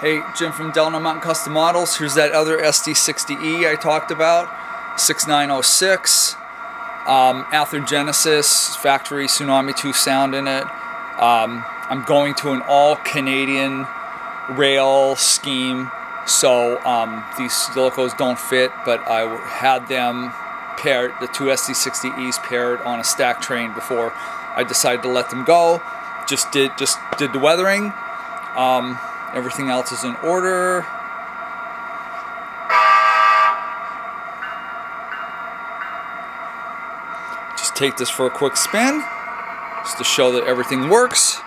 Hey, Jim from Delano Mountain Custom Models. Here's that other SD60E I talked about, 6906. Um, Genesis, factory Tsunami 2 sound in it. Um, I'm going to an all Canadian rail scheme, so um, these silicos don't fit, but I had them paired, the two SD60Es paired on a stack train before I decided to let them go. Just did just did the weathering. Um, Everything else is in order. Just take this for a quick spin, just to show that everything works.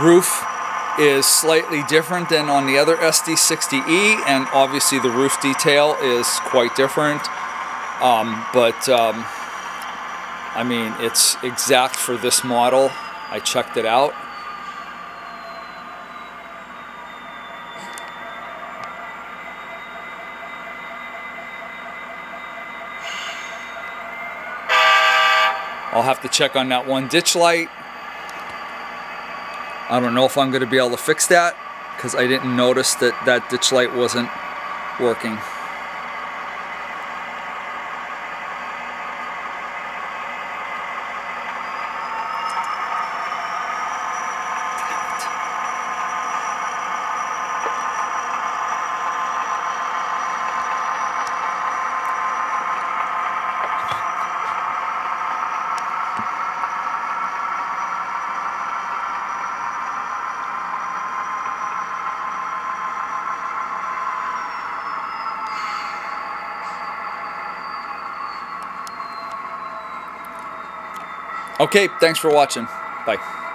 Roof is slightly different than on the other SD60E and obviously the roof detail is quite different. Um, but um, I mean it's exact for this model. I checked it out. I'll have to check on that one ditch light I don't know if I'm going to be able to fix that because I didn't notice that that ditch light wasn't working. Okay, thanks for watching. Bye.